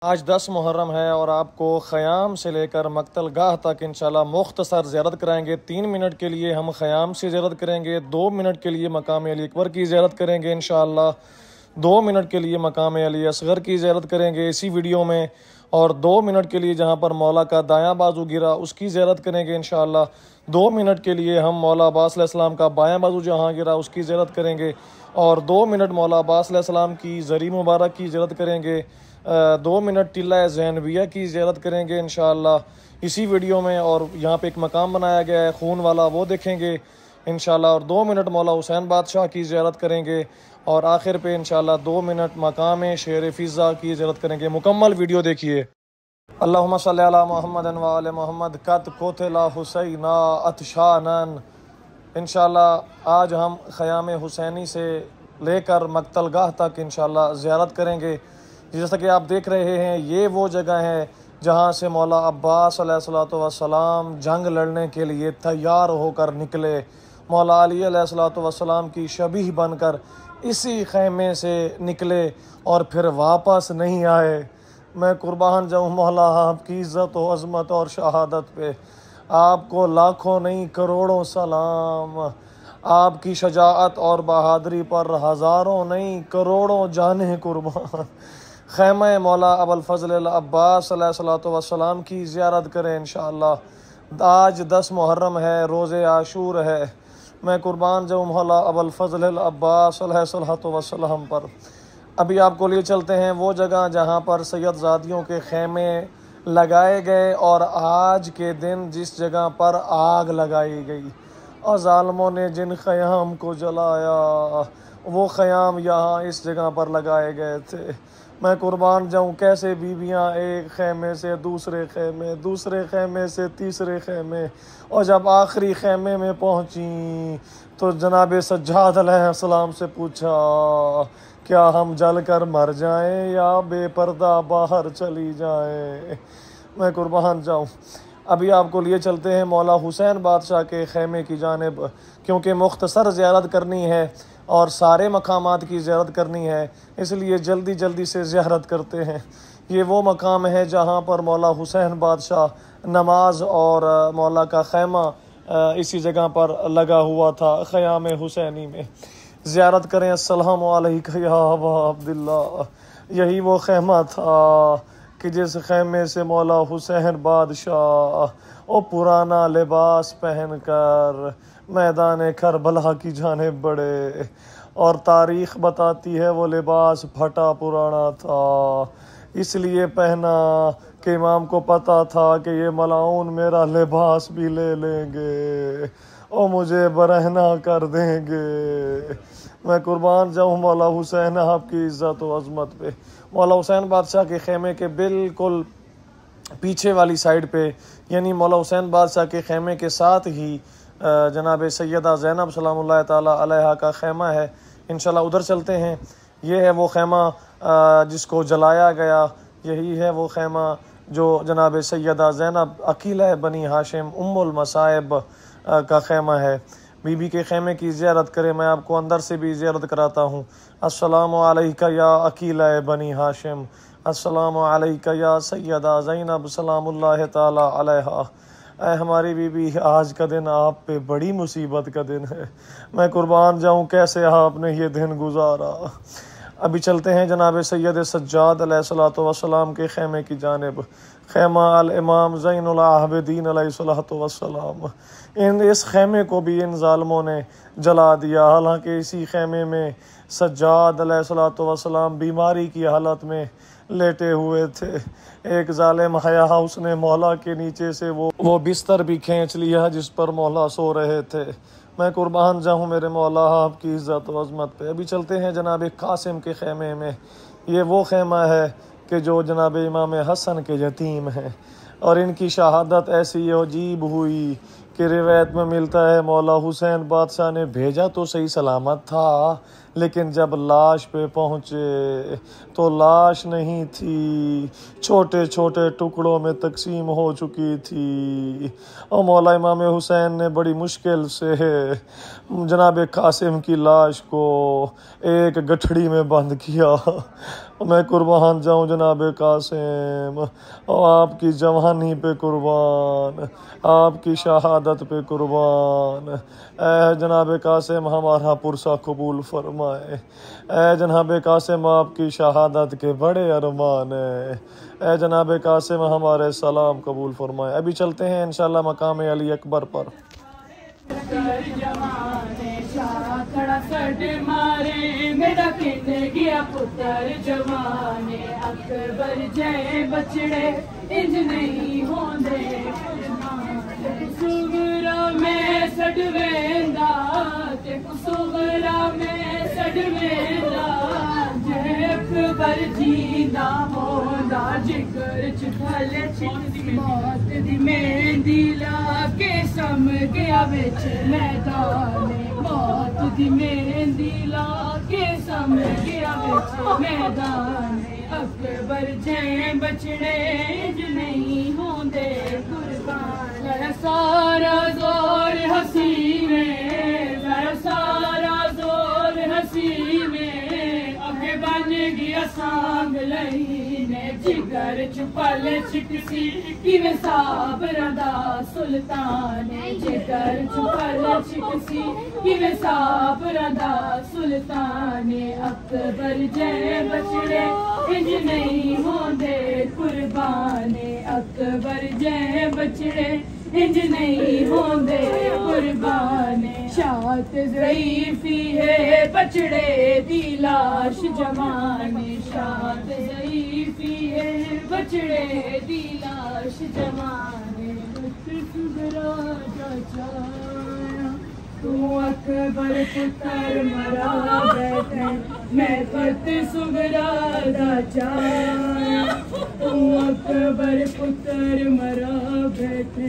آج دس محرم ہے اور آپ کو خیام سے لے کر مقتل گاہ تک انشاءاللہ مختصر زیارت کرائیں گے۔ تین منٹ کے لیے ہم خیام سے زیارت کریں گے۔ دو منٹ کے لیے مقام علی اکبر کی زیارت کریں گے انشاءاللہ۔ دو منٹ کے لیے مقام علی اصغر کی زیارت کریں گے اسی ویڈیو میں۔ اور دو منٹ کے لیے جہاں پر مولا کا دایاں بازو گرا، اس کی زیارت کریں گے انشاءاللہ۔ دو منٹ کے لیے ہم مولا عباس علیہ السلام کا بایاں بازو جہاں گرا، اس کی زیارت کریں گے۔ اور دو منٹ مولا عباس علیہ السلام کی زری مبارک کی زیارت کریں گے۔ دو منٹ ٹلہ زینویہ کی زیارت کریں گے انشاءاللہ۔ اسی ویڈیو میں اور یہاں پہ ایک مقام بنایا گیا ہے، خون والا، وہ دیکھیں گے انشاءاللہ۔ اور دو منٹ مولا حسین بادشاہ کی زیارت کریں گے اور آخر پہ انشاءاللہ دو منٹ مقام شیر فضا کی زیارت کریں گے۔ مکمل ویڈیو دیکھیے۔ اللہم صلی علی محمد و محمد قط کوتلا حسینہ اتشانن انشاءاللہ آج ہم خیام حسینی سے لے کر مقتل گاہ تک انشاءاللہ زیارت کریں گے۔ جیسا کہ آپ دیکھ رہے ہیں، یہ وہ جگہ ہے جہاں سے مولا عباس علیہ السلاۃ والسلام جنگ لڑنے کے لیے تیار ہو کر نکلے۔ مولا علی علیہ السلاۃ والسلام کی شبیہ بن کر اسی خیمے سے نکلے اور پھر واپس نہیں آئے۔ میں قربان جاؤں مولا، آپ کی عزت و عظمت اور شہادت پہ۔ آپ کو لاکھوں نہیں، کروڑوں سلام۔ آپ کی شجاعت اور بہادری پر ہزاروں نہیں، کروڑوں جانے قربان۔ خیمہ مولا ابو الفضل العباس علیہ السلام والسلام کی زیارت کریں انشاءاللہ۔ آج دس محرم ہے، روز عاشور ہے۔ میں قربان جاؤں مولا ابو الفضل العباس علیہ السلام پر۔ ابھی آپ کو لیے چلتے ہیں وہ جگہ جہاں پر سید زادیوں کے خیمے لگائے گئے اور آج کے دن جس جگہ پر آگ لگائی گئی۔ اور ظالموں نے جن خیام کو جلایا، وہ خیام یہاں اس جگہ پر لگائے گئے تھے۔ میں قربان جاؤں، کیسے بیویاں ایک خیمے سے دوسرے خیمے دوسرے خیمے سے تیسرے خیمے، اور جب آخری خیمے میں پہنچیں تو جناب سجاد علیہ السلام سے پوچھا، کیا ہم جل کر مر جائیں یا بے پردہ باہر چلی جائیں؟ میں قربان جاؤں۔ ابھی آپ کو لیے چلتے ہیں مولا حسین بادشاہ کے خیمے کی جانب، کیونکہ مختصر زیارت کرنی ہے۔ اور سارے مقامات کی زیارت کرنی ہے، اس لیے جلدی جلدی سے زیارت کرتے ہیں۔ یہ وہ مقام ہے جہاں پر مولا حسین بادشاہ نماز اور مولا کا خیمہ اسی جگہ پر لگا ہوا تھا خیام حسینی میں۔ زیارت کریں، السلام علیکم یا عبداللہ۔ یہی وہ خیمہ تھا کہ جس خیمے سے مولا حسین بادشاہ او پرانا لباس پہن کر میدان کربلا کی جانب بڑھے۔ اور تاریخ بتاتی ہے وہ لباس پھٹا پرانا تھا۔ اس لیے پہنا کہ امام کو پتا تھا کہ یہ ملاؤن میرا لباس بھی لے لیں گے۔ اور مجھے برہنا کر دیں گے۔ میں قربان جاؤں مولا حسین آپ کی عزت و عظمت پہ۔ مولا حسین بادشاہ کے خیمے کے بالکل پیچھے والی سائڈ پہ یعنی مولا حسین بادشاہ کے خیمے کے ساتھ ہی جناب سیدہ زینب سلام اللہ تعالیٰ علیہ کا خیمہ ہے۔ انشاءاللہ ادھر چلتے ہیں۔ یہ ہے وہ خیمہ جس کو جلایا گیا۔ یہی ہے وہ خیمہ جو جناب سیدہ زینب عقیلہ بنی ہاشم ام المصائب کا خیمہ ہے۔ بی بی کے خیمے کی زیارت کرے میں آپ کو اندر سے بھی زیارت کراتا ہوں۔ السلام علیکہ یا عقیلہ بنی ہاشم۔ السلام علیکہ یا سیدہ زینب، سلام اللہ تعالیٰ علیہ اے ہماری بی بی آج کا دن آپ پہ بڑی مصیبت کا دن ہے۔ میں قربان جاؤں، کیسے آپ نے یہ دن گزارا؟ ابھی چلتے ہیں جناب سید سجاد علیہ السلاۃ وسلام کے خیمے کی جانب۔ خیمہ الامام زین العابدین علیہ السلاۃ وسلام ان اس خیمے کو بھی ان ظالموں نے جلا دیا۔ حالانکہ اسی خیمے میں سجاد علیہ السلاۃ وسلام بیماری کی حالت میں لیٹے ہوئے تھے۔ ایک ظالم حیا، اس نے مولا کے نیچے سے وہ وہ بستر بھی کھینچ لیا جس پر مولا سو رہے تھے۔ میں قربان جاؤں میرے مولا، آپ کی عزت و عظمت پہ۔ ابھی چلتے ہیں جناب قاسم کے خیمے میں۔ یہ وہ خیمہ ہے کہ جو جناب امام حسن کے یتیم ہیں اور ان کی شہادت ایسی عجیب ہوئی کہ روایت میں ملتا ہے، مولا حسین بادشاہ نے بھیجا تو صحیح سلامت تھا۔ لیکن جب لاش پہ پہنچے تو لاش نہیں تھی، چھوٹے چھوٹے ٹکڑوں میں تقسیم ہو چکی تھی۔ اور مولا امام حسین نے بڑی مشکل سے جناب قاسم کی لاش کو ایک گٹھڑی میں بند کیا۔ میں قربان جاؤں جناب قاسم، اور آپ کی جوانی پہ قربان، آپ کی شہادت پہ قربان۔ اے جناب قاسم، ہمارا پرسہ قبول فرما۔ فرمائے اے جناب قاسم، آپ کی شہادت کے بڑے ارمان ہیں۔ اے جناب قاسم، ہمارے سلام قبول فرمائے۔ ابھی چلتے ہیں انشاءاللہ مقام علی اکبر پر۔ جوانے اکبر جے بچڑے، انج نہیں ہوندے۔ سغرا میں سڈ ویندا تے سغرا میں سڈ ویندا جے اکبر جیندا ہوندا جگر چ پھل چ موت دی مہندی لا کے سم گیا وچ میدان موت دی مہندی لا کے سم گیا وچ میدان اکبر جے بچڑے انج نہیں ہوندے قربان سارا زور ہسی میں میرا سارا زور ہسی میں۔ اگے بن گیا سانگ لئی نے جگر چپل چکسی کیویں صابراں دا سلطان۔ جگر چپل چکسی کیویں صابراں دا سلطان۔ اکبر جے بچڑے، انج نہیں ہوندے قربان۔ اکبر جے بچڑے انج نہیں ہوندے، قربان شاعت ضعیفی ہے بچڑے دی لاش جوان شاعت ضعیفی ہے بچڑے دی لاش جوان سگرا چاچا تو اکبر پتر مرا بیٹھے میں پت سگرا دا چایا۔ تو اکبر پتر مرا بیٹھے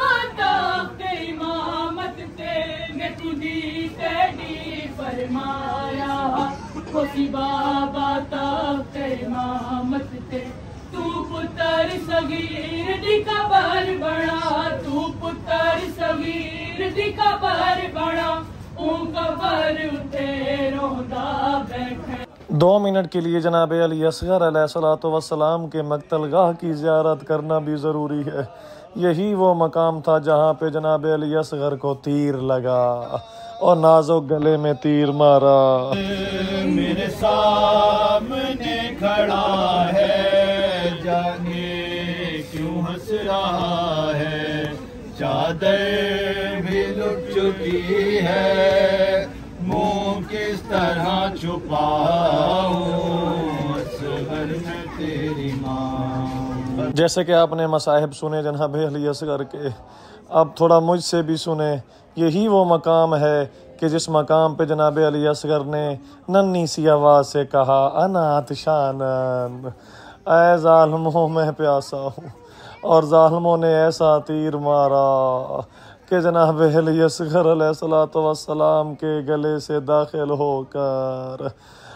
فرمایا او بابا تاک امامت تے۔ تو پتر صغیر دی قبر بڑا تو پتر صغیر دی قبر بڑا اون قبر اتے روندا بیٹھے۔ دو منٹ کے لیے جناب علی اصغر علیہ السلاۃ وسلام کے مقتل گاہ کی زیارت کرنا بھی ضروری ہے۔ یہی وہ مقام تھا جہاں پہ جناب علی اصغر کو تیر لگا۔ اور نازک گلے میں تیر مارا۔ میرے سامنے کھڑا ہے جانے کیوں ہنس رہا ہے؟ چادر بھی لٹ چکی ہے منہ کس طرح چھپاؤں؟ تیری ماں۔ جیسے کہ آپ نے مصاحب سنے جناب علی اصغر کے۔ اب تھوڑا مجھ سے بھی سنے یہی وہ مقام ہے کہ جس مقام پہ جناب علی اصغر نے ننی سی آواز سے کہا انات شانن اے ظالموں، میں پیاسا ہوں۔ اور ظالموں نے ایسا تیر مارا کہ جناب علی اصغر علیہ الصلوۃ والسلام کے گلے سے داخل ہو کر،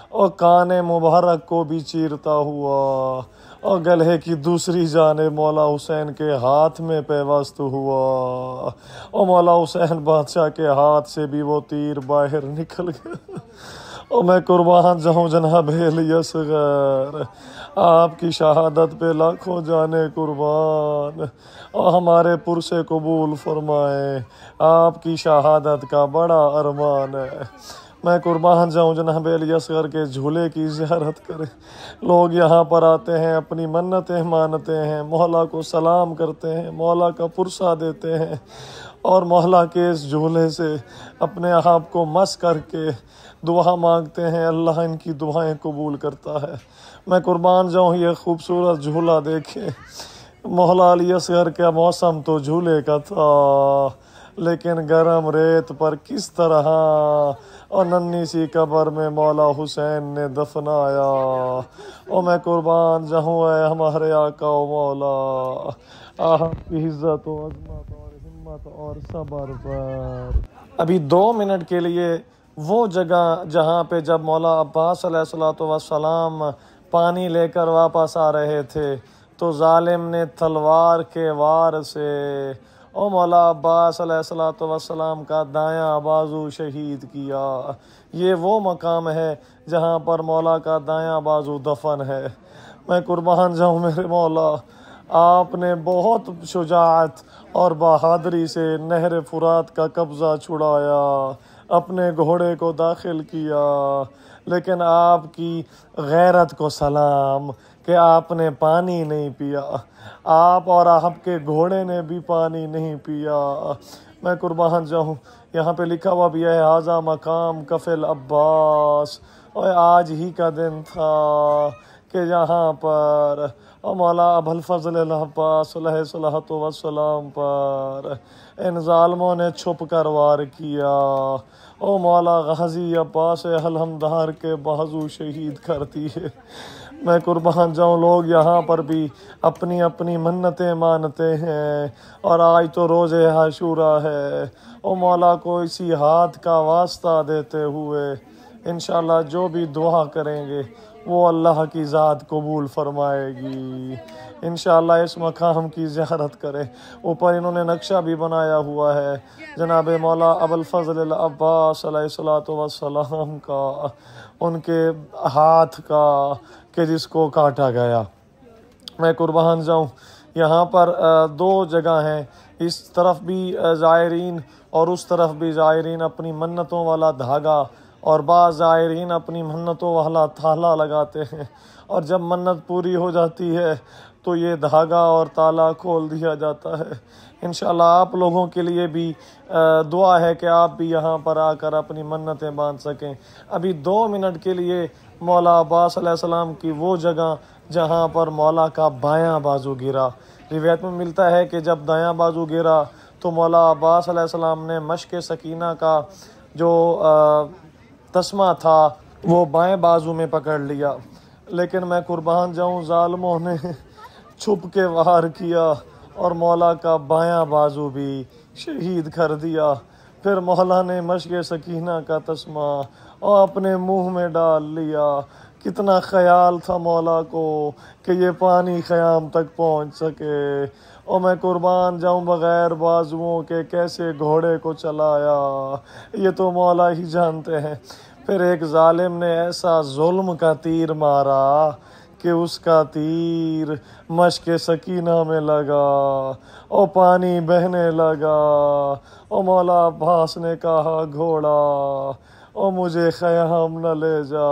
اور کان مبارک کو بھی چیرتا ہوا۔ اور گلے کی دوسری جانب مولا حسین کے ہاتھ میں پیوست ہوا۔ اور مولا حسین بادشاہ کے ہاتھ سے بھی وہ تیر باہر نکل گیا اور میں قربان جاؤں جناب علی آپ کی شہادت پہ لاکھوں جانے قربان۔ اور ہمارے پرسے قبول فرمائے آپ کی شہادت کا بڑا ارمان ہے۔ میں قربان جاؤں، جناب علی اصغر کے جھولے کی زیارت کرے لوگ یہاں پر آتے ہیں، اپنی منتیں مانتے ہیں، مولا کو سلام کرتے ہیں، مولا کا پرسہ دیتے ہیں۔ اور مولا کے اس جھولے سے اپنے آپ کو مس کر کے دعا مانگتے ہیں۔ اللہ ان کی دعائیں قبول کرتا ہے۔ میں قربان جاؤں، یہ خوبصورت جھولا دیکھے مولا علی اصغر کا موسم تو جھولے کا تھا، لیکن گرم ریت پر کس طرح اور ننی سی قبر میں مولا حسین نے دفنایا۔ او میں قربان جہوں اے ہمارے آقا و مولا۔ آپ کی عزت و عظمت اور ہمت اور صبر پر۔ ابھی دو منٹ کے لیے وہ جگہ جہاں پہ جب مولا عباس علیہ السلاۃ وسلام پانی لے کر واپس آ رہے تھے، تو ظالم نے تلوار کے وار سے او مولا عباس علیہ السلاۃ وسلام کا دایاں بازو شہید کیا۔ یہ وہ مقام ہے جہاں پر مولا کا دایاں بازو دفن ہے۔ میں قربان جاؤں میرے مولا، آپ نے بہت شجاعت اور بہادری سے نہر فرات کا قبضہ چھڑایا، اپنے گھوڑے کو داخل کیا، لیکن آپ کی غیرت کو سلام۔ کہ آپ نے پانی نہیں پیا۔ آپ اور آپ کے گھوڑے نے بھی پانی نہیں پیا۔ میں قربان جاؤں۔ یہاں پہ لکھا ہوا بھی ہے حاضہ مقام کفل عباس اور آج ہی کا دن تھا کہ یہاں پر۔ اور مولا اب الفضل العباس علیہ صلاحت وسلام پر۔ ان ظالموں نے چھپ کر وار کیا۔ او مولا غازی عباس الحمدار کے بازو شہید کرتی ہے میں قربان جاؤں، لوگ یہاں پر بھی اپنی اپنی منتیں مانتے ہیں۔ اور آج تو روز عاشورہ ہے۔ او مولا کو اسی ہاتھ کا واسطہ دیتے ہوئے انشاءاللہ جو بھی دعا کریں گے، وہ اللہ کی ذات قبول فرمائے گی۔ انشاءاللہ اس مقام کی زیارت کرے اوپر انہوں نے نقشہ بھی بنایا ہوا ہے۔ جناب مولا ابو الفضل العباس علیہ السلاۃ وسلام کا، ان کے ہاتھ کا۔ کہ جس کو کاٹا گیا۔ میں قربان جاؤں۔ یہاں پر دو جگہ ہیں۔ اس طرف بھی زائرین اور اس طرف بھی زائرین اپنی منتوں والا دھاگا اور بعض زائرین اپنی منتوں والا تھالا لگاتے ہیں۔ اور جب منت پوری ہو جاتی ہے تو یہ دھاگا اور تالا کھول دیا جاتا ہے۔ انشاءاللہ آپ لوگوں کے لیے بھی دعا ہے کہ آپ بھی یہاں پر آ کر اپنی منتیں باندھ سکیں۔ ابھی دو منٹ کے لیے مولا عباس علیہ السلام کی وہ جگہ جہاں پر مولا کا بایاں بازو گرا۔ روایت میں ملتا ہے کہ جب دایاں بازو گرا تو مولا عباس علیہ السلام نے مشق سکینہ کا جو تسمہ تھا، وہ بائیں بازو میں پکڑ لیا۔ لیکن میں قربان جاؤں، ظالموں نے چھپ کے وار کیا۔ اور مولا کا بایاں بازو بھی شہید کر دیا۔ پھر مولا نے مشق سکینہ کا تسمہ اور اپنے منہ میں ڈال لیا۔ کتنا خیال تھا مولا کو کہ یہ پانی خیام تک پہنچ سکے۔ اور میں قربان جاؤں بغیر بازوؤں کے کیسے گھوڑے کو چلایا۔ یہ تو مولا ہی جانتے ہیں۔ پھر ایک ظالم نے ایسا ظلم کا تیر مارا۔ کہ اس کا تیر مشق سکینہ میں لگا، او پانی بہنے لگا، او مولا عباس نے کہا گھوڑا، او مجھے خیام نہ لے جا،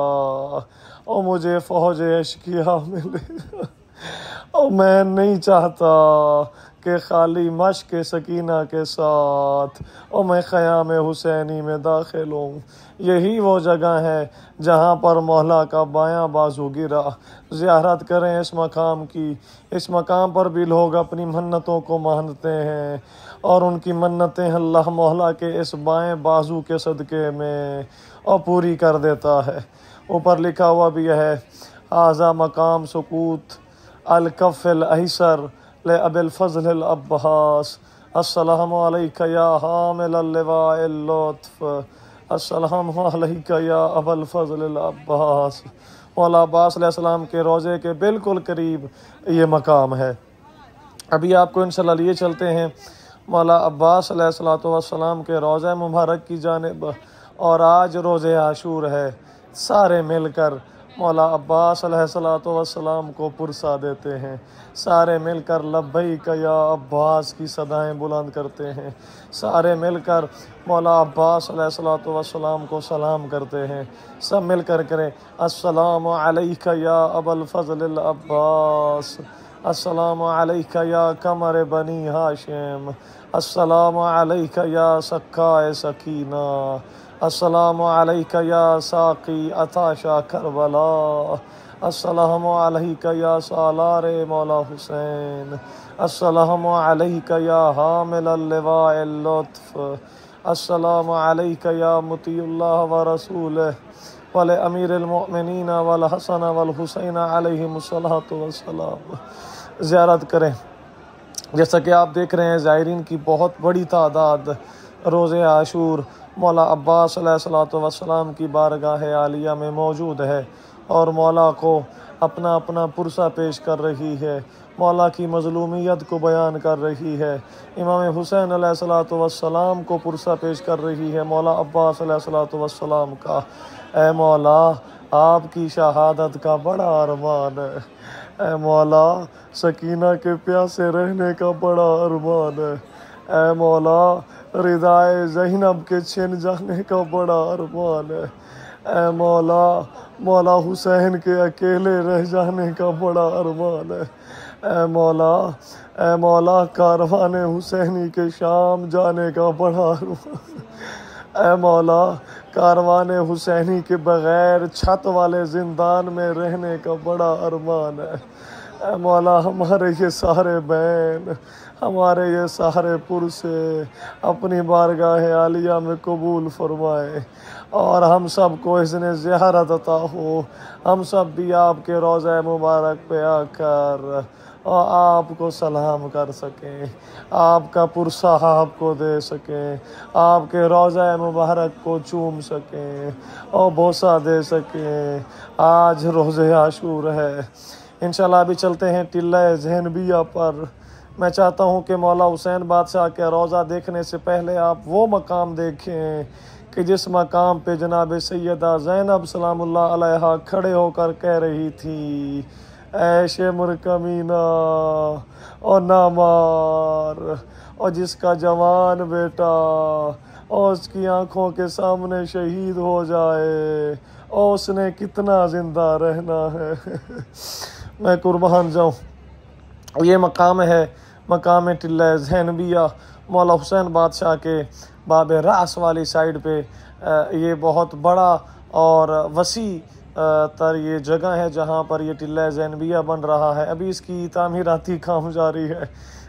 او مجھے فوج اشکیا میں لے جا۔ او میں نہیں چاہتا کہ خالی مشق سکینہ کے ساتھ۔ او میں خیام حسینی میں داخل ہوں۔ یہی وہ جگہ ہے جہاں پر مولا کا بایاں بازو گرا۔ زیارت کریں اس مقام کی۔ اس مقام پر بھی لوگ اپنی منتوں کو مانتے ہیں اور ان کی منتیں اللہ مولا کے اس بائیں بازو کے صدقے میں اور پوری کر دیتا ہے۔ اوپر لکھا ہوا بھی ہے آزا مقام سکوت الکف الحسر لب الفضل العباس، السلام علیکہ یا حامل اللواء اللطف، السلام علیکہ یا اب الفضل العباس۔ مولا عباس علیہ السلام کے روزے کے بالکل قریب یہ مقام ہے۔ ابھی آپ کو انشاءاللہ لیے چلتے ہیں۔ مولا عباس علیہ السلاۃ والسلام کے روزہ مبارک کی جانب اور آج روز عاشور ہے۔ سارے مل کر مولا عباس علیہ السلاۃ والسلام کو پرسا دیتے ہیں۔ سارے مل کر لبئی کا یا عباس کی صدائیں بلند کرتے ہیں۔ سارے مل کر مولا عباس علیہ السلاۃ والسلام کو سلام کرتے ہیں۔ سب مل کر کریں، السلام علیکہ یا ابو الفضل العباس۔ السلام علیکہ یا کمر بنی ہاشم۔ السلام علیکہ یا سکائے سکینہ۔ السلام علیکہ یا ساقی عطاشہ کربلا۔ السلام علیکہ یا سالار مولا حسین۔ السلام علیکہ یا حامل اللواء اللطف۔ السلام علیکہ یا مطیع اللہ و رسول ول امیر المؤمنین والحسن والحسین علیہم الصلاۃ والسلام۔ زیارت کریں۔ جیسا کہ آپ دیکھ رہے ہیں، زائرین کی بہت بڑی تعداد روز عاشور مولا عباس علیہ السلاۃ والسلام کی بارگاہ عالیہ میں موجود ہے اور مولا کو اپنا اپنا پرسہ پیش کر رہی ہے، مولا کی مظلومیت کو بیان کر رہی ہے۔ امام حسین علیہ السلاۃ والسلام کو پرسہ پیش کر رہی ہے، مولا عباس علیہ السلاۃ والسلام کا۔ اے مولا، آپ کی شہادت کا بڑا ارمان ہے۔ اے مولا، سکینہ کے پیاسے رہنے کا بڑا ارمان ہے۔ اے مولا ردائے زینب کے چھن جانے کا بڑا ارمان ہے۔ اے مولا مولا حسین کے اکیلے رہ جانے کا بڑا ارمان ہے۔ اے مولا اے مولا، کاروان حسینی کے شام جانے کا بڑا ارمان اے مولا، کاروان حسینی کے بغیر چھت والے زندان میں رہنے کا بڑا ارمان ہے۔ اے مولا، ہمارے یہ سارے بین ہمارے یہ سارے پرسے اپنی بارگاہ عالیہ میں قبول فرمائے اور ہم سب کو اذن زیارت عطا ہو۔ ہم سب بھی آپ کے روضہ مبارک پہ آ کر اور آپ کو سلام کر سکیں۔ آپ کا پرسہ آپ کو دے سکیں۔ آپ کے روضہ مبارک کو چوم سکیں اور بوسہ دے سکیں۔ آج روز عاشور ہے۔ انشاءاللہ ابھی چلتے ہیں ٹلہ زینبیہ پر۔ میں چاہتا ہوں کہ مولا حسین بادشاہ کے روزہ دیکھنے سے پہلے آپ وہ مقام دیکھیں کہ جس مقام پہ جناب سیدہ زینب سلام اللہ علیہ کھڑے ہو کر کہہ رہی تھی، ایش مرکمینہ اور نامار اور جس کا جوان بیٹا اور اس کی آنکھوں کے سامنے شہید ہو جائے اور اس نے کتنا زندہ رہنا ہے میں قربان جاؤں۔ یہ مقام ہے مقام ٹلہ زینبیہ مولا حسین بادشاہ کے باب راس والی سائڈ پہ یہ بہت بڑا اور وسیع تر یہ جگہ ہے جہاں پر یہ ٹلہ زینبیہ بن رہا ہے۔ ابھی اس کی تعمیراتی کام جاری ہے۔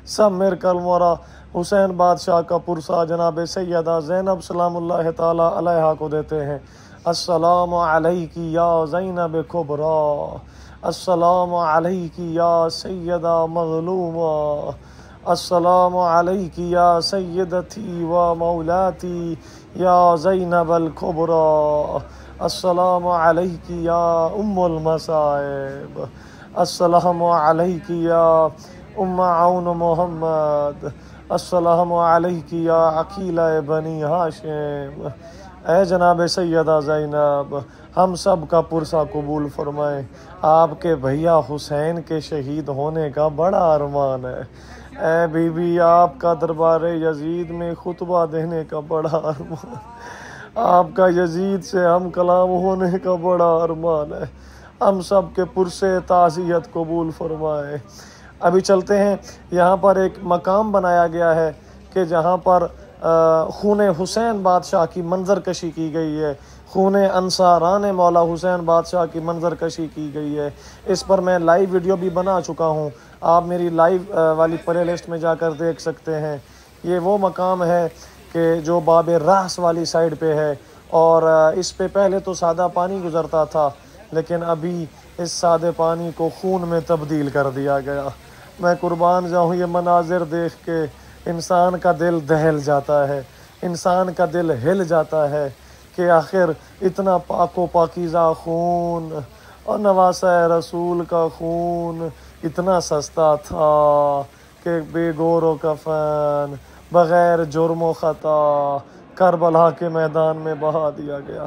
سب میر کل مورا حسین بادشاہ کا پرسہ جناب سیدہ زینب سلام اللہ تعالیٰ علیہ کو دیتے ہیں۔ السلام علیکی یا زینب کبرا السلام علیکی یا سیدہ مظلومہ السلام علیکی یا سیدتی و مولاتی یا زینب الکبرا السلام علیکی یا ام المصائب، السلام علیکی یا ام عون محمد، السلام علیکی یا عقیلہ بنی ہاشم اے جناب سیدہ زینب، ہم سب کا پرسہ قبول فرمائیں۔ آپ کے بھیا حسین کے شہید ہونے کا بڑا ارمان ہے۔ اے بی بی آپ کا دربار یزید میں خطبہ دینے کا بڑا ارمان آپ کا یزید سے ہم کلام ہونے کا بڑا ارمان ہے۔ ہم سب کے پرسے تعزیت قبول فرمائیں۔ ابھی چلتے ہیں۔ یہاں پر ایک مقام بنایا گیا ہے کہ جہاں پر خون حسین بادشاہ کی منظر کشی کی گئی ہے۔ خون انصاران مولا حسین بادشاہ کی منظر کشی کی گئی ہے۔ اس پر میں لائیو ویڈیو بھی بنا چکا ہوں۔ آپ میری لائیو والی پلے لسٹ میں جا کر دیکھ سکتے ہیں۔ یہ وہ مقام ہے کہ جو باب راس والی سائڈ پہ ہے۔ اور اس پہ پہلے تو سادہ پانی گزرتا تھا، لیکن ابھی اس سادے پانی کو خون میں تبدیل کر دیا گیا۔ میں قربان جاؤں یہ مناظر دیکھ کے۔ انسان کا دل دہل جاتا ہے، انسان کا دل ہل جاتا ہے کہ آخر اتنا پاک و پاکیزہ خون، اور نواسہ رسول کا خون اتنا سستا تھا کہ بے گور و کفن، بغیر جرم و خطا کربلا کے میدان میں بہا دیا گیا۔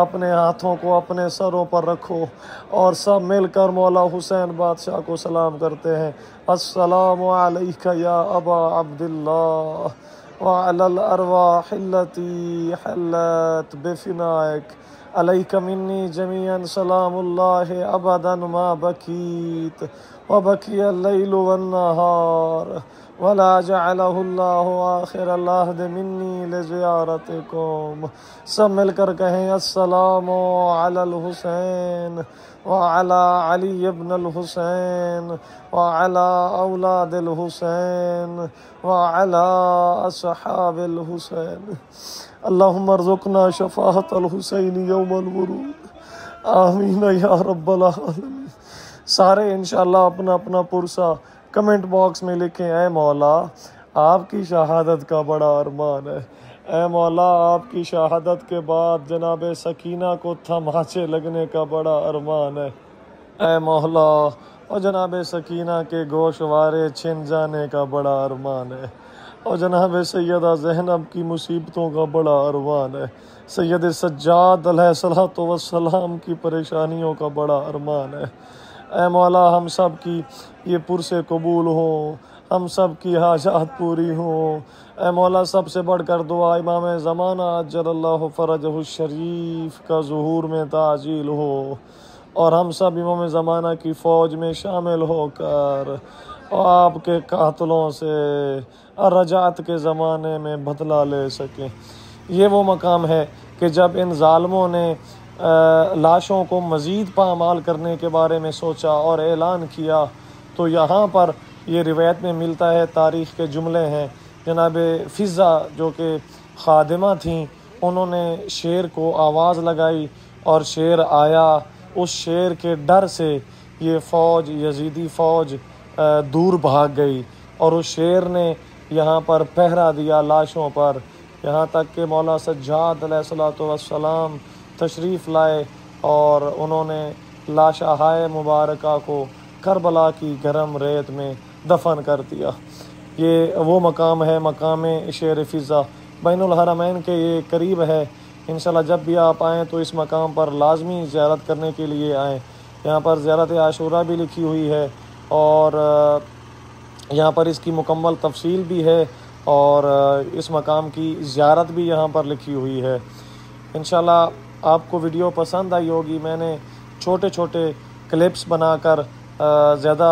اپنے ہاتھوں کو اپنے سروں پر رکھو اور سب مل کر مولا حسین بادشاہ کو سلام کرتے ہیں۔ السلام علیکہ یا ابا عبداللہ وعلى الأرواح التي حلت بفنائك عليك مني جميعا سلام الله أبدا ما بكيت وبكي الليل والنهار ولا جعله الله آخر العهد مني لزيارتكم۔ سب مل کر کہیں السلام علی الحسین وعلى علي بن الحسين وعلى أولاد الحسين وعلى أصحاب الحسين۔ اللهم ارزقنا شفاعة الحسين يوم الورود۔ آمین یا رب العالمین۔ سارے انشاءاللہ اپنا اپنا پرسہ کمنٹ باکس میں لکھیں، اے مولا، آپ کی شہادت کا بڑا ارمان ہے۔ اے مولا، آپ کی شہادت کے بعد جناب سکینہ کو تھماچے لگنے کا بڑا ارمان ہے۔ اے مولا، اور جناب سکینہ کے گوشوارے چھن جانے کا بڑا ارمان ہے۔ اور جناب سیدہ زینب کی مصیبتوں کا بڑا ارمان ہے۔ سید سجاد علیہ السلام کی پریشانیوں کا بڑا ارمان ہے۔ اے مولا، ہم سب کی یہ پرسے قبول ہوں، ہم سب کی حاجات پوری ہوں۔ اے مولا، سب سے بڑھ کر دعا امام زمانہ اجر اللہ فرج الشریف کا ظہور میں تعجیل ہو اور ہم سب امام زمانہ کی فوج میں شامل ہو کر آپ کے قاتلوں سے رجعت کے زمانے میں بدلہ لے سکیں۔ یہ وہ مقام ہے کہ جب ان ظالموں نے لاشوں کو مزید پامال کرنے کے بارے میں سوچا اور اعلان کیا، تو یہاں پر یہ روایت میں ملتا ہے، تاریخ کے جملے ہیں۔ جناب فضا، جو کہ خادمہ تھیں، انہوں نے شیر کو آواز لگائی اور شیر آیا۔ اس شیر کے ڈر سے یہ فوج، یزیدی فوج دور بھاگ گئی اور اس شیر نے یہاں پر پہرا دیا لاشوں پر۔ یہاں تک کہ مولا سجاد علیہ السلاۃ والسلام تشریف لائے اور انہوں نے لاشہائے مبارکہ کو کربلا کی گرم ریت میں دفن کر دیا۔ یہ وہ مقام ہے، مقام شیر فضا۔ بین الحرمین کے یہ قریب ہے۔ انشاءاللہ جب بھی آپ آئیں تو اس مقام پر لازمی زیارت کرنے کے لیے آئیں۔ یہاں پر زیارت عاشورہ بھی لکھی ہوئی ہے اور یہاں پر اس کی مکمل تفصیل بھی ہے اور اس مقام کی زیارت بھی یہاں پر لکھی ہوئی ہے۔ انشاءاللہ آپ کو ویڈیو پسند آئی ہوگی، میں نے چھوٹے چھوٹے کلپس بنا کر زیادہ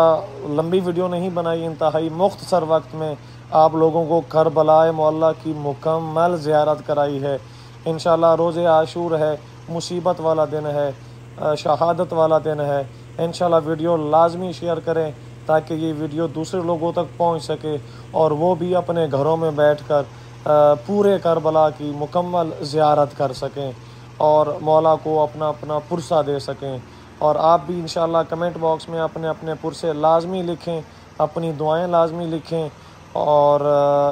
لمبی ویڈیو نہیں بنائی، انتہائی مختصر وقت میں آپ لوگوں کو کربلائے معلّہ کی مکمل زیارت کرائی ہے۔ انشاءاللہ روز عاشور ہے، مصیبت والا دن ہے شہادت والا دن ہے۔ انشاءاللہ ویڈیو لازمی شیئر کریں تاکہ یہ ویڈیو دوسرے لوگوں تک پہنچ سکے اور وہ بھی اپنے گھروں میں بیٹھ کر پورے کربلا کی مکمل زیارت کر سکیں۔ اور مولا کو اپنا اپنا پرسہ دے سکیں۔ اور آپ بھی انشاءاللہ کمنٹ باکس میں اپنے اپنے پرسے لازمی لکھیں، اپنی دعائیں لازمی لکھیں۔ اور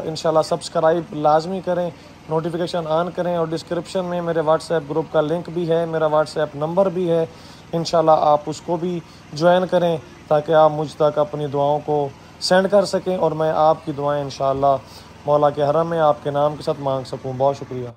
انشاءاللہ سبسکرائب لازمی کریں، نوٹیفیکیشن آن کریں۔ اور ڈسکرپشن میں میرے واٹس ایپ گروپ کا لنک بھی ہے، میرا واٹس ایپ نمبر بھی ہے۔ انشاءاللہ آپ اس کو بھی جوائن کریں تاکہ آپ مجھ تک اپنی دعاؤں کو سینڈ کر سکیں۔ اور میں آپ کی دعائیں انشاءاللہ مولا کے حرم میں آپ کے نام کے ساتھ مانگ سکوں۔ بہت شکریہ۔